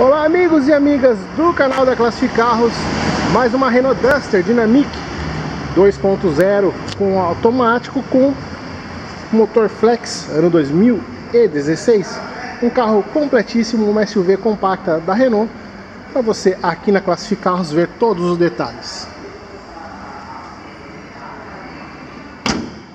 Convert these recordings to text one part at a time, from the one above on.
Olá amigos e amigas do canal da Classific Carros. Mais uma Renault Duster Dynamic 2.0 com automático com motor flex ano 2016 Um carro completíssimo, uma SUV compacta da Renault Para você aqui na Classific Carros ver todos os detalhes.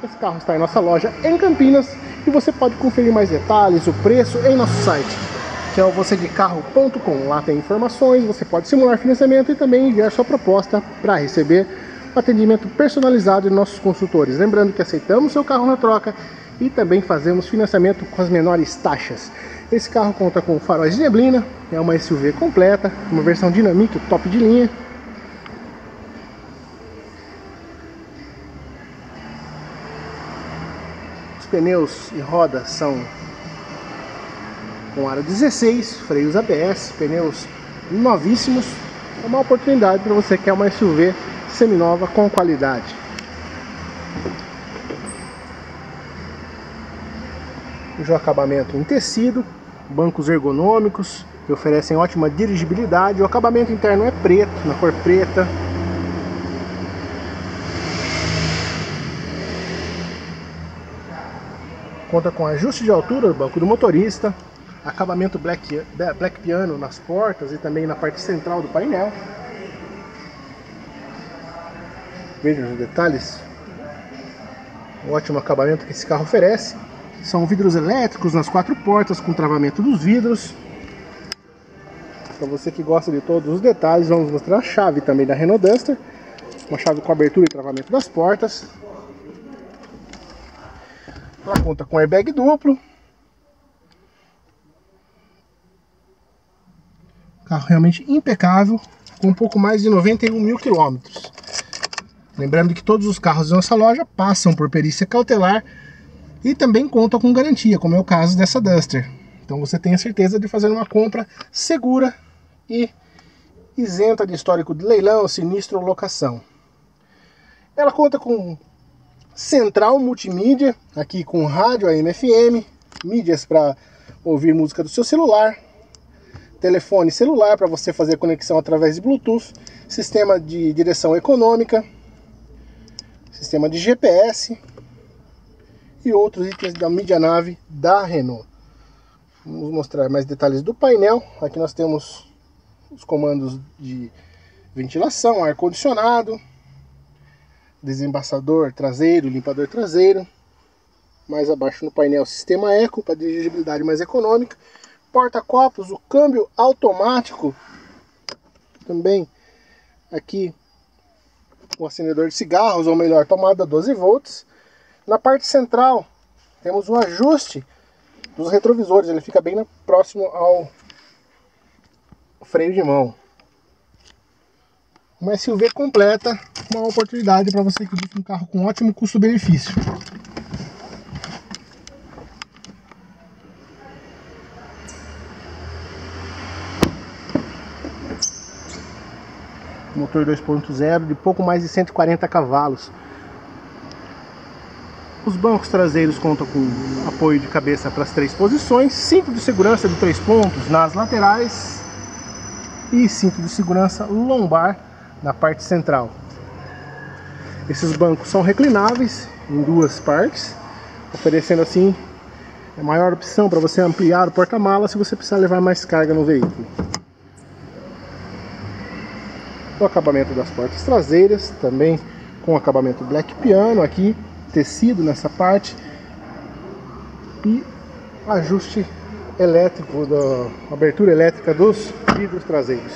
Esse carro está em nossa loja em Campinas e você pode conferir mais detalhes, o preço em nosso site que é o vocêdecarro.com. Lá tem informações, você pode simular financiamento e também enviar sua proposta para receber atendimento personalizado de nossos consultores. Lembrando que aceitamos seu carro na troca e também fazemos financiamento com as menores taxas. Esse carro conta com faróis de neblina, é uma SUV completa, uma versão Dynamic top de linha. Os pneus e rodas são com aro 16, freios ABS, pneus novíssimos. É uma oportunidade para você que quer uma SUV seminova com qualidade. O acabamento em tecido, bancos ergonômicos que oferecem ótima dirigibilidade. O acabamento interno é preto, na cor preta. Conta com ajuste de altura do banco do motorista, acabamento black, black piano nas portas e também na parte central do painel. Vejam os detalhes. O ótimo acabamento que esse carro oferece. São vidros elétricos nas quatro portas com travamento dos vidros. Para você que gosta de todos os detalhes, vamos mostrar a chave também da Renault Duster. Uma chave com abertura e travamento das portas. Ela conta com airbag duplo, Carro realmente impecável, com um pouco mais de 91 mil quilômetros. Lembrando que todos os carros da nossa loja passam por perícia cautelar e também contam com garantia, como é o caso dessa Duster. Então você tem a certeza de fazer uma compra segura e isenta de histórico de leilão, sinistro ou locação. Ela conta com central multimídia, aqui com rádio AM FM, mídias para ouvir música do seu celular, telefone celular para você fazer conexão através de Bluetooth, sistema de direção econômica, sistema de GPS e outros itens da mídia nave da Renault. Vamos mostrar mais detalhes do painel. Aqui nós temos os comandos de ventilação, ar condicionado, desembaçador traseiro, limpador traseiro. Mais abaixo no painel, sistema eco para dirigibilidade mais econômica porta-copos, o câmbio automático, também aqui o acendedor de cigarros, ou melhor, tomada 12 volts. Na parte central temos o ajuste dos retrovisores, ele fica bem próximo ao freio de mão. Uma SUV completa, uma oportunidade para você que busca um carro com ótimo custo-benefício. Motor 2.0 de pouco mais de 140 cavalos. Os bancos traseiros contam com apoio de cabeça para as três posições, cinto de segurança de três pontos nas laterais e cinto de segurança lombar na parte central. Esses bancos são reclináveis em duas partes, oferecendo assim a maior opção para você ampliar o porta-malas se você precisar levar mais carga no veículo o acabamento das portas traseiras, também com acabamento black piano aqui, tecido nessa parte e ajuste elétrico, da abertura elétrica dos vidros traseiros.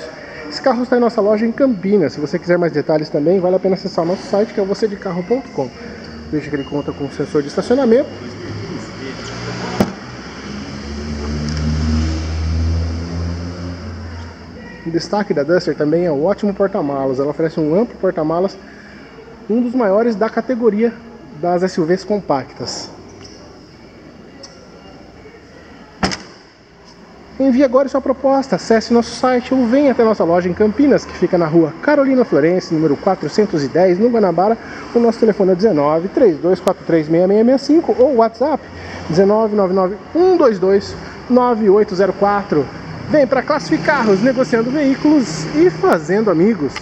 Esse carro está em nossa loja em Campinas. Se você quiser mais detalhes também, vale a pena acessar o nosso site que é o vocêdecarro.com. Veja que ele conta com sensor de estacionamento O destaque da Duster também é o ótimo porta-malas. Ela oferece um amplo porta-malas, um dos maiores da categoria das SUVs compactas. Envie agora sua proposta, acesse nosso site ou venha até nossa loja em Campinas, que fica na rua Carolina Florense, número 410, no Guanabara. O nosso telefone é 19 3243 6665 ou WhatsApp 19 122 9804. Vem para classificar os negociando veículos e fazendo amigos.